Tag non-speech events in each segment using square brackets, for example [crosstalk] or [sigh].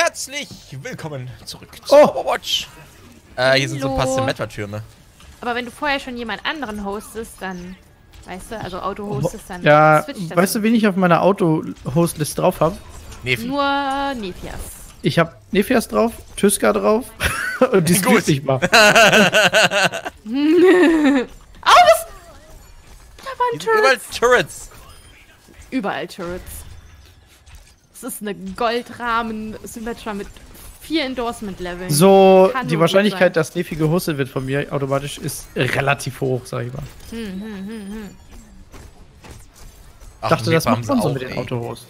Herzlich willkommen zurück zu Oh. Overwatch. Äh, hier sind so ein paar. Symmetra-Türme. Aber wenn du vorher schon jemand anderen hostest, dann, weißt du, also Auto hostest, dann Ja, das. weißt du, wen ich auf meiner Auto-Host-List drauf habe? Nefi. Nur Nephias. Ich habe Nephias drauf, Tyska drauf [laughs] und die [laughs] Gut. spielt nicht mal. Oh, was? Da waren sind überall Turrets. Turrets. Überall Turrets. Es ist eine Goldrahmen Symmetra mit vier Endorsement-Leveln. So, Kann die Wahrscheinlichkeit, sein. dass Nefi gehostet wird von mir automatisch, ist relativ hoch, sag ich mal. Ach, dachte, das Nepa haben macht sie man so auch, mit den ey. Autohosts.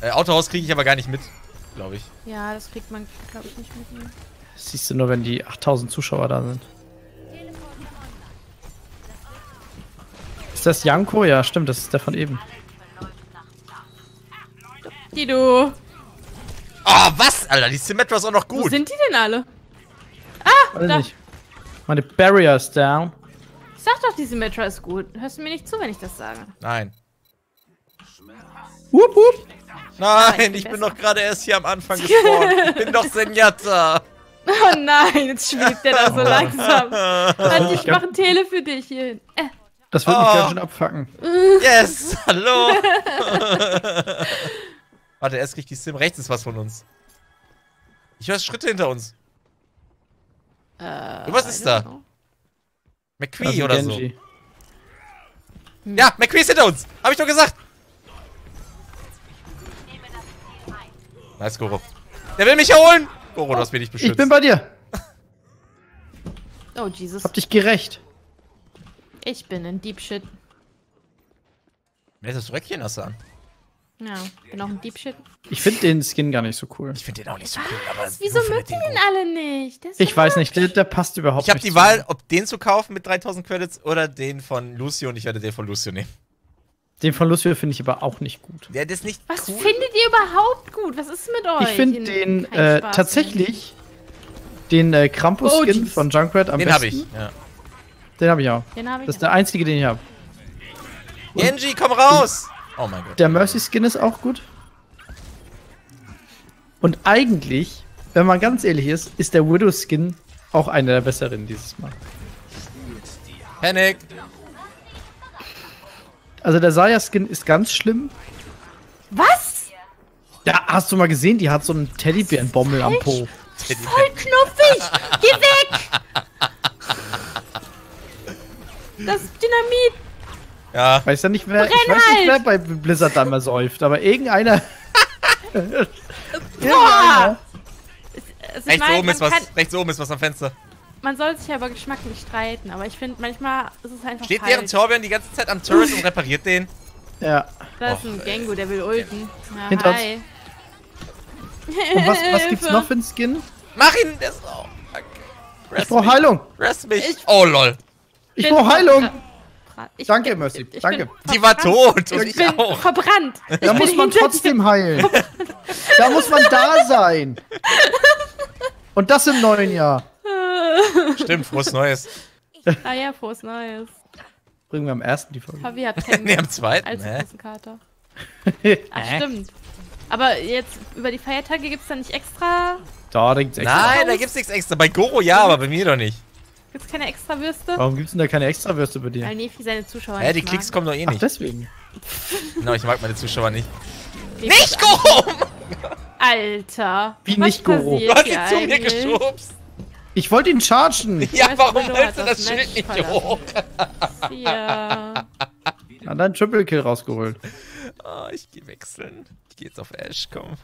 Äh, Autohaus kriege ich aber gar nicht mit, glaube ich. Ja, das kriegt man, glaube ich, nicht mit. Das siehst du nur, wenn die 8000 Zuschauer da sind. Ist das Janko? Ja, stimmt, das ist der von eben. Die du. Oh, was? Alter, die Symmetra ist auch noch Wo gut. sind die denn alle? Weiß Da. nicht. Meine Barrier ist down. Ich sag doch, die Symmetra ist gut. Hörst du mir nicht zu, wenn ich das sage? Nein. Wupp, wupp. Nein, bin ich bin besser. doch gerade erst hier am Anfang gespawnt. ich bin doch Senjata. [laughs] Oh nein, jetzt schwebt der da so langsam. [laughs] Warte, ich glaub- mach ein Tele für dich hier hin. Äh, Das wird mich Oh. ganz schön abfacken. [laughs] Yes, hallo. Warte, erst kriegt die Sim. Rechts ist was von uns. Ich höre Schritte hinter uns. äh, Was ist da? McQueen Also oder so. Genji. Ja, McQueen ist hinter uns. Hab ich doch gesagt. Nice, Goro. Der will mich erholen. Goro, du hast mich nicht beschützt. Ich bin bei dir. Oh, Jesus. Hab dich gerecht. Ich bin in Deep Shit. Wer ist das Röckchen hast du an? Ja, bin auch in Deep Shit. Ich finde den Skin gar nicht so cool. Ich finde den auch nicht so cool, aber... Wieso ihr den den alle nicht? Ist Ich weiß nicht, der, der passt überhaupt Ich habe nicht. die zu Wahl, mir. ob den zu kaufen mit 3000 Credits oder den von Lucio und ich werde den von Lucio nehmen. Den von Lucio finde ich aber auch nicht gut. Der ist nicht Was cool. findet ihr überhaupt gut? Was ist mit euch? Ich finde den äh, tatsächlich den äh, Oh, Krampus-Skin jeez. von Junkrat am Den besten. habe ich. Ja. Den habe ich auch. Den habe ich. Das ist der einzige, den ich habe. Genji, komm raus! Oh mein Gott. Der Mercy-Skin ist auch gut. Und eigentlich, wenn man ganz ehrlich ist, ist der Widow-Skin auch einer der besseren dieses Mal. Panic! Also der Saya-Skin ist ganz schlimm. Was? Ja, hast du mal gesehen, die hat so einen Teddybärenbommel am Po. Voll knuffig! Geh weg! [laughs] Das ist Dynamit! Ja. Weiß ja nicht, wer, ich weiß nicht, wer halt! bei Blizzard da mal säuft, aber irgendeiner. Boah! Also Rechts oben ist was. Rechts oben ist was am Fenster. man soll sich ja über Geschmack nicht streiten, aber ich finde, manchmal ist es einfach Steht falsch. deren Torbjörn die ganze Zeit am Turret und repariert den? Ja. Da ist ein Gengu, der will ulten. Ja, Hinter uns. hi. Und was, was gibt's [laughs] noch für einen Skin? Mach ihn! Der ist auch. Danke. Ich brauch mich. Heilung. Rest mich. Ich- oh lol. Ich brauch Heilung. Ich, Danke, ich- Mercy. ich Danke. bin Die war verbrannt. tot und Ich ich bin auch. verbrannt. Da ich muss man trotzdem heilen. Da muss man da sein. Und das im neuen Jahr. Stimmt, frohes Neues. Ah ja, frohes Neues. Bringen wir am ersten die Folge. Fabi hat [laughs] keinen Nee, am zweiten, als großen Kater. [laughs] Ach, stimmt. Aber jetzt über die Feiertage gibt's da nicht extra. Da denkt's extra. Nein, da gibt's nichts extra. Bei Goro ja, aber bei mir doch nicht. Gibt's keine extra Würste? Warum gibt's denn da keine Extrawürste bei dir? Weil Nefi seine Zuschauer Hä, die nicht Klicks mag. kommen doch eh Ach, nicht. deswegen. [laughs] Genau, ich mag meine Zuschauer nicht. Nefi Nicht Goro! Alter. Wie was nicht passiert Du hast ihn zu mir geschubst. Ich wollte ihn chargen. [laughs] Ja, weiß, warum hältst du das das Schild Match nicht verlassen. hoch? [laughs] Ja. Hat einen Triple Kill rausgeholt. Oh, ich geh wechseln. Ich geh jetzt auf Ash, komm.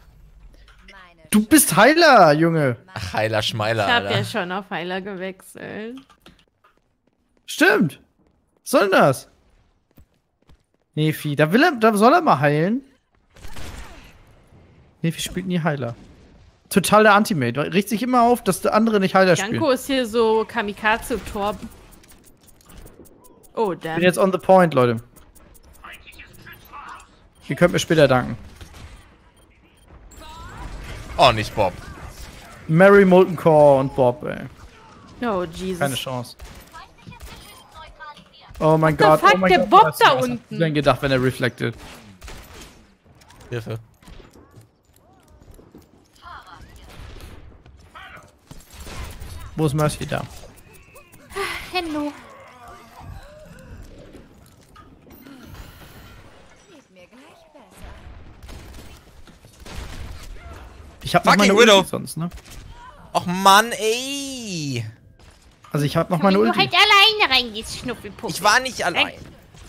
Du bist Heiler, Junge. Ach, heiler Schmeiler, Ich hab Alter. ja schon auf Heiler gewechselt. Stimmt. Was soll denn das? Nefi, da will er, da soll er mal heilen. Nefi spielt nie Heiler. Total der Anti-Mate. Riecht sich immer auf, dass der andere nicht Heiler spielt. Janko ist hier so Kamikaze-Tor. Oh, Ich bin damn. jetzt on the point, Leute. Ihr könnt mir später danken. Oh, nicht Bob. Mary Molten Core und Bob, ey. Oh, Jesus. Keine Chance. Oh mein Gott, oh Was oh der Bob da was unten. Hast du denn gedacht, wenn er reflected? Hilfe. Wo ist Mercy da? Hello. Ich hab noch Fucking meine Widow. Ulti sonst, ne? Och Mann, ey. Also ich hab noch meine Wenn du Ulti. halt alleine reingehst, Schnuffelpuppe. Ich war nicht allein.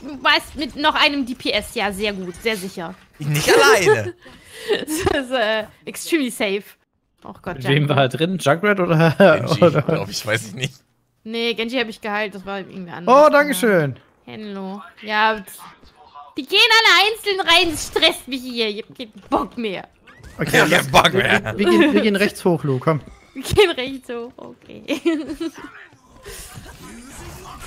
Du warst mit noch einem DPS, ja, sehr gut, sehr sicher. Nicht alleine. [laughs] Das ist äh, extremely safe. Oh Gott, Mit wem war er drin? Junkrat oder? Genji, oder? glaub ich, weiß ich nicht. Nee, Genji habe ich geheilt, das war irgendwie anders. Oh, dankeschön. Hello. Ja, die gehen alle einzeln rein, das stresst mich hier. Ich hab keinen Bock mehr. Okay, Ja, kein Bock mehr. wir gehen, wir gehen rechts hoch, Lu, komm. Wir gehen rechts hoch, okay.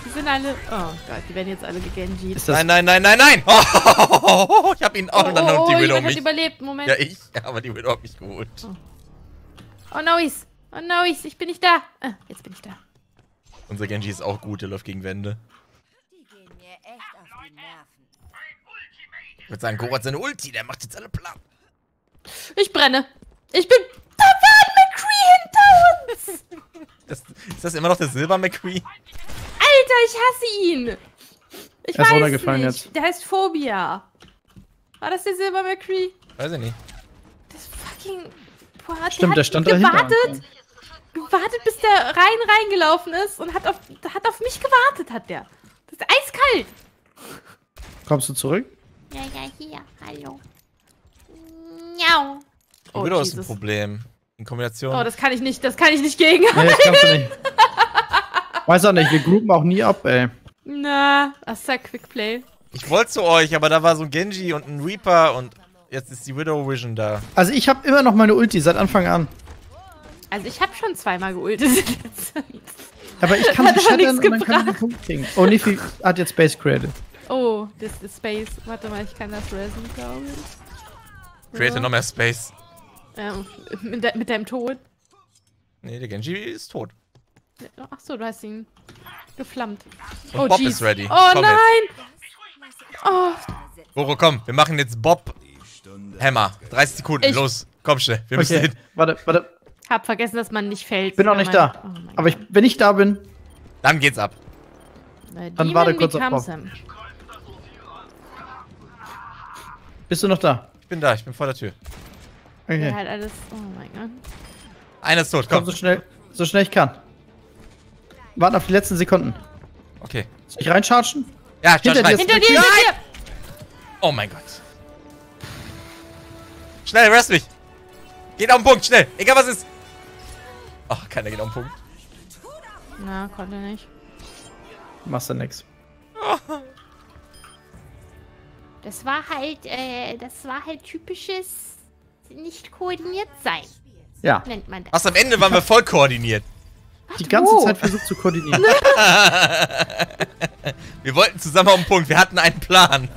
Die sind alle. Oh Gott, die werden jetzt alle das Nein, nein, nein, nein, nein. Oh, [laughs] ich hab ihn auch Oh, dann oh, die oh, Widow mich. überlebt. Moment. Ja, ich. Ja, aber die Widow hat mich geholt. Oh, Nois. Oh, Nois, ich bin nicht da. Ah, jetzt bin ich da. Unser Genji ist auch gut, der läuft gegen Wände. Die gehen mir echt auf die Nerven. Ich würde sagen, Goro hat seine Ulti, der macht jetzt alle platt. Ich brenne. Ich bin. Da war ein McCree hinter uns. [laughs] Das, ist das immer noch der Silber McCree? Alter, ich hasse ihn. Ich Er ist weiß runtergefallen nicht. jetzt. Der heißt Phobia. War das der Silber McCree? Weiß ich nicht. Das fucking. Boah, Stimmt, der hat stand dahinter. gewartet, gewartet, bis der rein reingelaufen ist und hat auf, hat auf mich gewartet, hat der. Das ist eiskalt. Kommst du zurück? Ja, ja, hier. Hallo. Miau. Oh, Widow ist ein. Problem. In Kombination. Oh, das kann ich nicht, das kann ich nicht gegen. Nee, das kannst du nicht. Weiß auch nicht, wir groupen auch nie ab, ey. Na, das ist ja Quickplay. ich wollte zu euch, aber da war so ein Genji und ein Reaper und jetzt ist die Widow Vision da. Also ich habe immer noch meine Ulti seit Anfang an. Also ich habe schon zweimal geultet. [laughs] Aber ich kann aber shattern nichts und dann kann ich den Punkt kriegen. Oh, Nifi hat jetzt Space created. oh, das ist Space. Warte mal, ich kann das resen, glaube ich. Create Ja. noch mehr Space. Ähm, mit, de mit deinem Tod. Nee, der Genji ist tot. Achso, du hast ihn geflammt. Und oh, Bob jeez. ist ready. Oh Komm nein! Oh, Goro, komm, wir machen jetzt Bob Hammer. 30 Sekunden, Ich- los. Komm schnell, wir müssen Okay, hin. warte, warte. hab vergessen, dass man nicht fällt. Bin noch wenn nicht man- da. Oh Aber ich, wenn ich da bin, Dann geht's ab. Gott. Äh, dann warte kurz auf Bob. him. bist du noch da. Ich bin da, ich bin vor der Tür. Der Okay. hat alles. Oh mein Gott. Einer ist tot, Komm, komm. so schnell, so schnell ich kann. Warten auf die letzten Sekunden. Okay. Soll ich reinchargen? Ja, Charge Hinter dir Hinter dir, hinter dir! Oh mein Gott. Schnell, rest mich. Geht auf den Punkt, schnell. Egal was ist. Ach, keiner geht auf den Punkt. Na, konnte nicht. Machst du nix. [laughs] Das war halt, äh, das war halt typisches nicht koordiniert sein, Ja, nennt man das. Was am Ende waren wir voll koordiniert. die ganze wo? Zeit versucht zu koordinieren. [laughs] [laughs] Wir wollten zusammen auf den Punkt. Wir hatten einen Plan.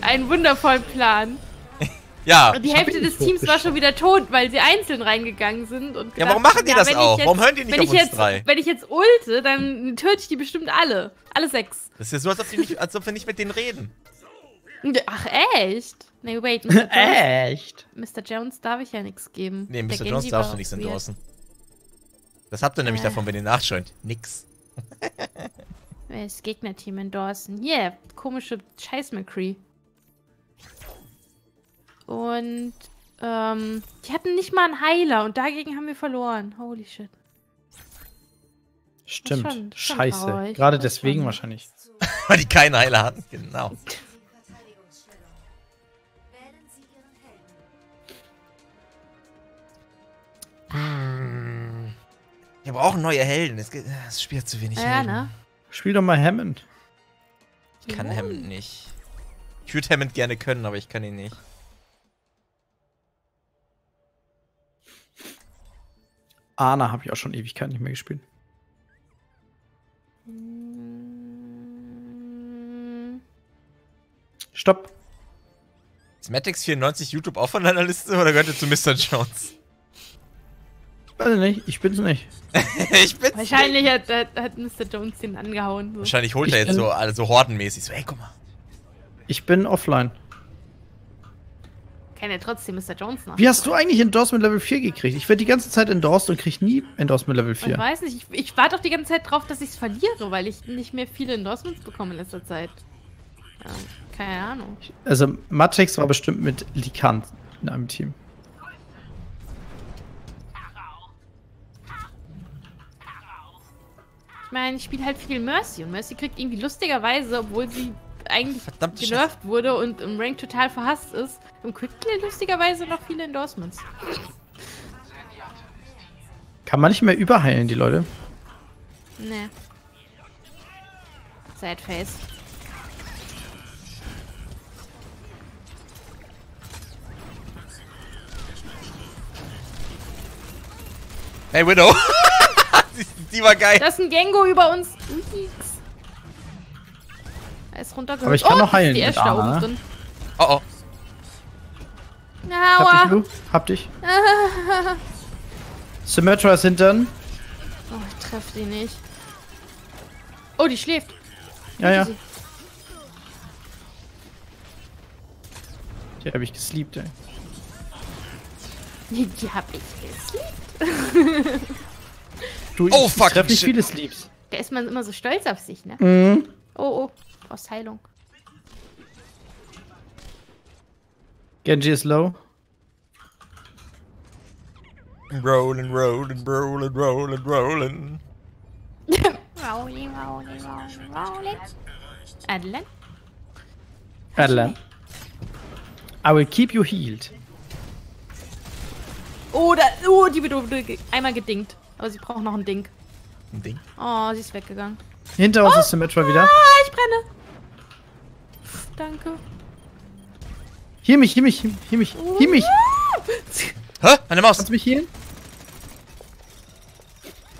Ein wundervoller Plan. [laughs] Ja. Und die Hälfte des Teams war schon wieder tot, weil sie einzeln reingegangen sind. Und Ja, warum gedacht, machen die das wenn ich auch? Jetzt, Warum hören die nicht wenn auf ich uns jetzt, drei? Wenn ich jetzt ulte, dann töte ich die bestimmt alle. Alle sechs. Das ist ja so, als ob, die nicht, als ob wir nicht mit denen reden. Ach, echt? Nee, wait, Mr. [laughs] Jones, Echt? Mr. Jones darf ich ja nichts geben. Nee, Der Mr. Genji Jones darfst du nichts endorsen. Das habt ihr nämlich Äh. davon, wenn ihr nachschaut. Nix. Das Gegnerteam endorsen. Hier, komische Scheiß McCree. Und, ähm, die hatten nicht mal einen Heiler und dagegen haben wir verloren. Holy shit. Stimmt. schon- schon Scheiße. traurig. Gerade deswegen schon. wahrscheinlich. [laughs] Weil die keinen Heiler hatten. Genau. Wir brauchen neue Helden. Es, gibt- es spielt zu wenig Ja, Helden. ne? Spiel doch mal Hammond. Ich kann Ja. Hammond nicht. Ich würde Hammond gerne können, aber ich kann ihn nicht. Ana habe ich auch schon Ewigkeit nicht mehr gespielt. Stopp. Ist Matix94 YouTube auch von deiner Liste oder gehört ihr zu Mr. Jones? Weiß ich nicht, ich bin's nicht. [laughs] ich bin's. Wahrscheinlich hat, hat, hat Mr. Jones den angehauen. So. Wahrscheinlich holt Ich er jetzt so, also hordenmäßig. So, ey, guck mal. Ich bin offline. kann ja trotzdem Mr. Jones noch. Wie hast du eigentlich Endorsement Level 4 gekriegt? Ich werde die ganze Zeit endorsed und krieg nie Endorsement Level Ich 4. weiß nicht, ich, ich warte auch die ganze Zeit drauf, dass ich es verliere, weil ich nicht mehr viele Endorsements bekomme in letzter Zeit. Ja, keine Ahnung. Also, Matex war bestimmt mit Likant in einem Team. Meine, ich spiele halt viel Mercy und Mercy kriegt irgendwie lustigerweise, obwohl sie eigentlich Verdammte genervt wurde und im Rank total verhasst ist, im Quickplay lustigerweise noch viele Endorsements. Kann man nicht mehr überheilen, die Leute? Nee. Sad Face. Hey, Widow. [laughs] die, war geil. Da ist ein Gengo über uns. Er ist runtergeholt. Aber ich kann oh, noch heilen Die Ash da oben ne? drin. Oh, oh. Hab Aua. dich, Lu? Hab dich. [laughs] Symmetra ist hintern. Oh, ich treffe die nicht. Oh, die schläft. Ja, ja. Sie- Die hab ich gesleept, ey. Die, die hab ich gesleept. [laughs] Du, Oh, fuck, ich nicht shit. viele Sleeps. Da ist man immer so stolz auf sich, ne? Mhm. Oh, oh. Brauchst Heilung. Genji ist low. Rolling, rolling, rolling, rolling, rolling. [laughs] Rolling, rolling, rolling, rolling. Adeline? Adeline. I will keep you healed. Oh, da, oh, die wird einmal gedingt. Aber sie braucht noch ein Ding. Ein Ding. Oh, sie ist weggegangen. Hinter uns ist Symmetra wieder. Ah, ich brenne. Danke. Hier mich, hier mich, hier mich, hier mich. Hä? Eine Maus. Kannst du mich healen?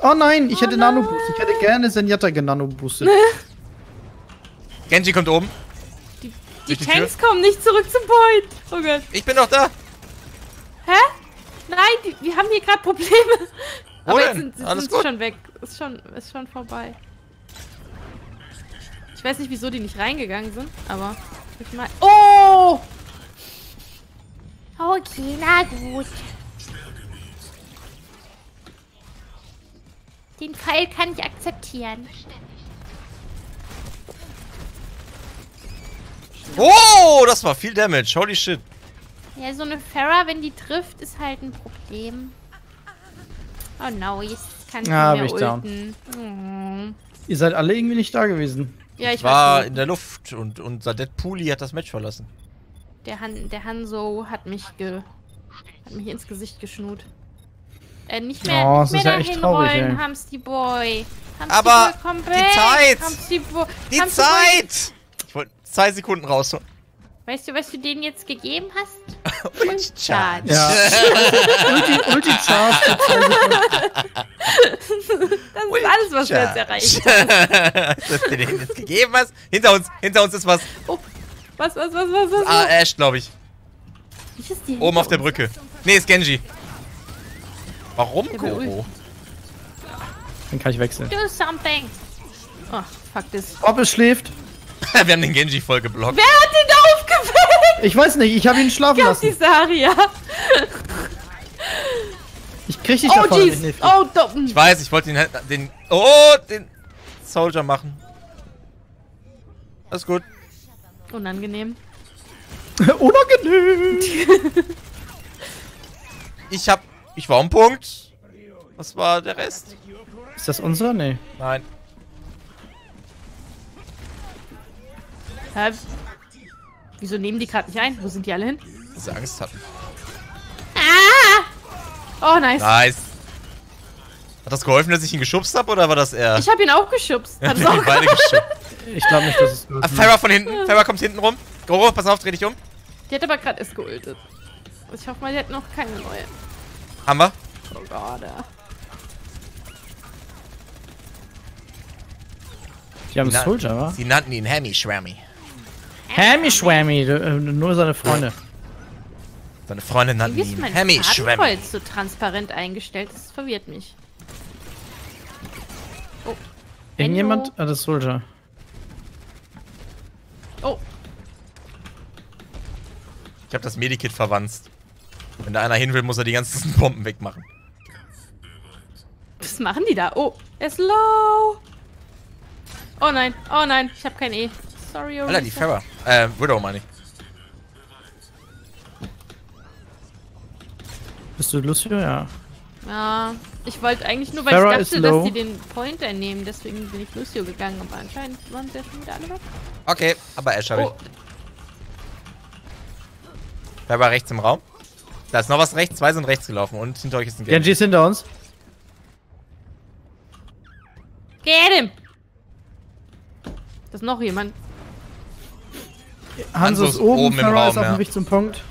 Oh nein, ich hätte Nano Boost. Ich hätte gerne Zenyatta genano boostet. Genji kommt oben. Die, die Durch die Tanks kommen nicht zurück zum Point. Oh Gott. Ich bin doch da. Hä? Nein, die, wir haben hier gerade Probleme. Aber jetzt sind, sind Alles sie gut. schon weg. Ist schon, ist schon vorbei. Ich weiß nicht, wieso die nicht reingegangen sind, aber ich mal. Oh! Okay, na gut. Den Pfeil kann ich akzeptieren. Oh, das war viel Damage. Holy shit. Ja, so eine Farah, wenn die trifft, ist halt ein Problem. Oh no, jetzt kann ich Ah, nicht mehr ich ulten. Oh. Ihr seid alle irgendwie nicht da gewesen. Ja, ich Ich war weiß in der Luft und unser Deadpooli hat das Match verlassen. Der, Han, der Hanzo hat mich ge, hat mich ins Gesicht geschnut. Äh, nicht mehr, Oh, nicht das mehr ist ja echt dahin traurig, rollen, ey. Hamsti Boy. Hamsti Aber Boy, komm die weg. Zeit! Hamsti Boy. Die Hamsti Boy. Zeit! Ich wollte zwei Sekunden raus. Weißt du, was du denen jetzt gegeben hast? Und Charge. Ja. Ulti, Ulti Charge. Das ist alles, was wir jetzt erreicht haben. [laughs] Dass du den jetzt gegeben hast. Hinter uns, hinter uns ist was. Oh, was, was, was, was, was? Ah, Ash, glaube ich. Wie ist die Oben auf der Brücke. Nee, ist Genji. Warum Koro? Dann kann ich wechseln. Do something. Oh, fuck this. Bobbes schläft. [laughs] Wir haben den Genji voll geblockt. Wer hat den da? Ich weiß nicht, ich habe ihn schlafen Ich hab die lassen. Saria. Ich krieg dich Oh, davon nicht. Oh, doppen. Ich weiß, ich wollte den, den. Oh, den Soldier machen. Alles gut. Unangenehm. [laughs] Unangenehm. [laughs] Ich hab. Ich war am Punkt. Was war der Rest? Ist das unser? Nee. Nein. Hä? Wieso nehmen die gerade nicht ein? Wo sind die alle hin? Weil sie Angst hatten. Oh, nice. Nice. Hat das geholfen, dass ich ihn geschubst habe oder war das er? Ich hab ihn auch geschubst. Hat's [laughs] haben auch ihn beide geschubst. Ich glaube nicht, dass es. Ah, Farah von hinten. Farah kommt hinten rum. Goro, pass auf, dreh dich um. Die hat aber gerade erst geultet. Ich hoffe mal, die hat noch keine neue. Haben wir. Oh Gott. ja. Die haben Soldier, wa? Sie nannten ihn Hammy Schwammy. Hammy Schwammy, äh, nur seine Freunde. Seine Freundin ist ihn mein Hammy Schwammy. Fadenkreuz so transparent eingestellt? Das verwirrt mich. Oh. Irgendjemand? Ah, das ist Soldier. Oh. Ich habe das Medikit verwanzt. Wenn da einer hin will, muss er die ganzen [laughs] Bomben wegmachen. Was machen die da? Oh, er ist low. Oh nein, oh nein, ich habe kein E. Sorry, Alter, die Orisa. Äh, Widow meine ich. Bist du Lucio? Ja. Ja, ich wollte eigentlich nur, weil Farah ich dachte, dass die den Pointer nehmen. Deswegen bin ich Lucio gegangen, aber anscheinend waren sie ja schon wieder alle weg. Okay, aber Ash habe ich. Oh, Farah rechts im Raum. Da ist noch was rechts. Zwei sind rechts gelaufen und hinter euch ist ein Genji. Genji ist hinter uns. get him! Da ist noch jemand. Hanzo ist oben, oben Farah Raum, ist auf ja. dem Weg zum Punkt.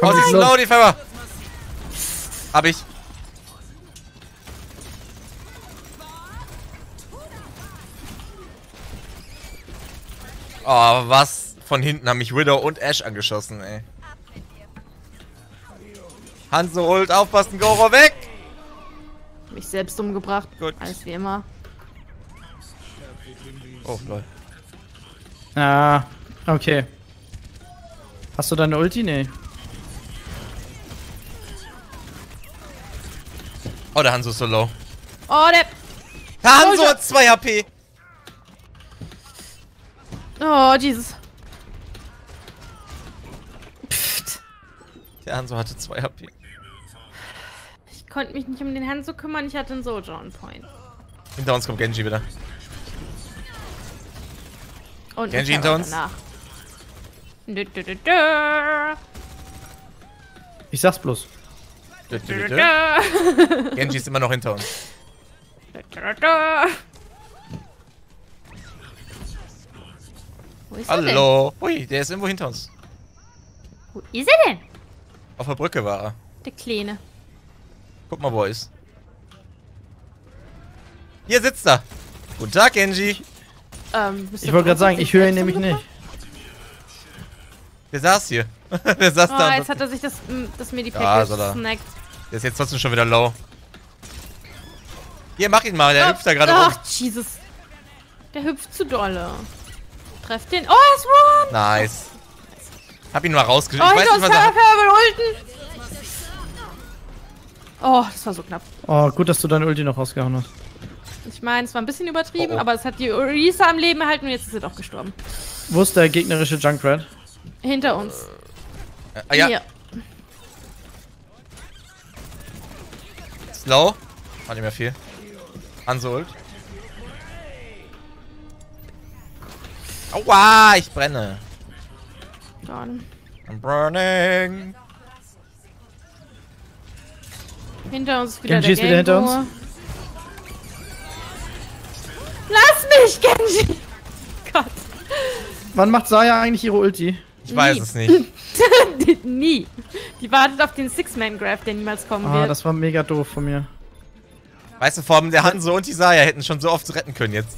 Oh, sie ist Low. die Farah. Hab ich. Oh, was? Von hinten haben mich Widow und Ash angeschossen, ey. Hanzo holt, aufpassen, Goro weg! Mich selbst umgebracht. Gut. Alles wie immer. Oh, lol. Ah, okay. Hast du deine Ulti? Nee. Oh, der Hanzo ist so low. Oh, der. Der Hanzo hat 2 HP. Oh, Jesus. Pfft. Der Hanzo hatte 2 HP. Ich konnte mich nicht um den so kümmern. Ich hatte einen Sojourn Point. Hinter uns kommt Genji wieder. Und Genji eine hinter uns? Danach. Dü, dü, dü. Ich sag's bloß. Dö, dö, dö, dö. Genji ist immer noch hinter uns. Wo ist er denn? Hallo. Ui, der ist irgendwo hinter uns. Wo ist er denn? Auf der Brücke war er. Der Kleine. Guck mal, wo er ist. Hier sitzt er. Guten Tag, Genji. Ähm, Ich wollte gerade sagen, ich höre ihn nämlich nicht. Der saß hier. [laughs] der saß Oh, da. jetzt hat er sich das, das Medipack Ja, gesnackt. Der ist jetzt trotzdem schon wieder low. Hier, mach ihn mal. Der hüpft da gerade Ach, rum. Jesus. Der hüpft zu dolle. Treff den. Oh, er ist run! Nice. Hab ihn mal rausgeschickt. Oh, ich weiß nicht, was er... Oh, das war so knapp. Oh, gut, dass du deine Ulti noch rausgehauen hast. Ich meine, es war ein bisschen übertrieben, Oh, oh. aber es hat die Orisa am Leben erhalten und jetzt ist sie doch gestorben. Wo ist der gegnerische Junkrat? Hinter uns. Ah, ja, Hier. slow. War nicht mehr viel. Hanso ult. Aua, ich brenne. Gone. I'm burning. Hinter uns ist wieder Genji der ist wieder hinter uns. Lass mich, Genji! Gott. Wann macht Saya eigentlich ihre Ulti? Ich weiß Nie. es nicht. [laughs] Die- Nie. Die wartet auf den Six-Man-Graph, der niemals kommen Ah, wird. das war mega doof von mir. Weißt du, vor allem der Hanso und die Saya hätten schon so oft retten können jetzt.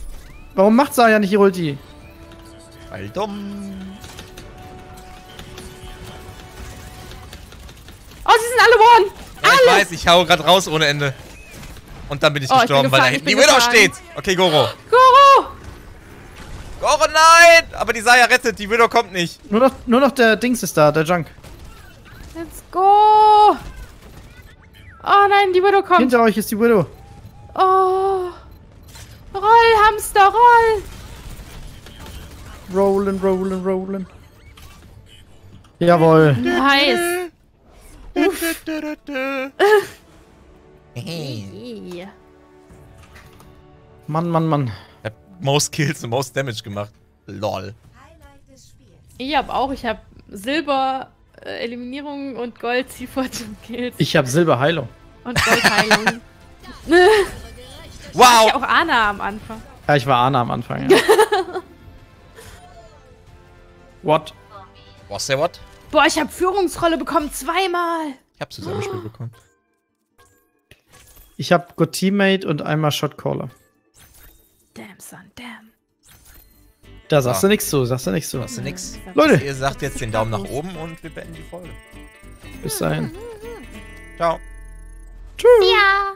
Warum macht Saya nicht ihre Ulti? Weil dumm. oh, sie sind alle one! Ja, ich weiß, ich hau grad raus ohne Ende. Und dann bin ich Oh, ich bin gestorben, weil da hinten ich die Widow steht. Okay. Goro! Goro, nein! Aber die Saya rettet, die Widow kommt nicht. Nur noch, nur noch der Dings ist da, der Junk. Let's go! Oh nein, die Widow kommt. Hinter euch ist die Widow. Oh. Roll, Hamster, roll! Rollen, rollen, rollen. Jawohl. Nice. Hey. [laughs] Yeah. Mann, Mann, Mann. Ich most Kills und most Damage gemacht. Lol. Ich hab auch, ich hab Silber äh, Eliminierung und Gold Zielfortune Kills Ich hab Silberheilung. und Gold Heilung. [laughs] Wow! auch Anna am Anfang. Ja, ich war Anna am Anfang, ja. [laughs] What? Was der what? Boah, ich hab Führungsrolle bekommen zweimal. Ich hab Zusammenspiel bekommen. Ich hab Good Teammate und einmal Shotcaller. Damn, son, damn. Da sagst Ah. du nichts zu, sagst du nichts zu. Hast du nix? Leute. Ihr sagt jetzt den Daumen nach oben und wir beenden die Folge. Bis dahin. Ciao. Tschüss. Ja.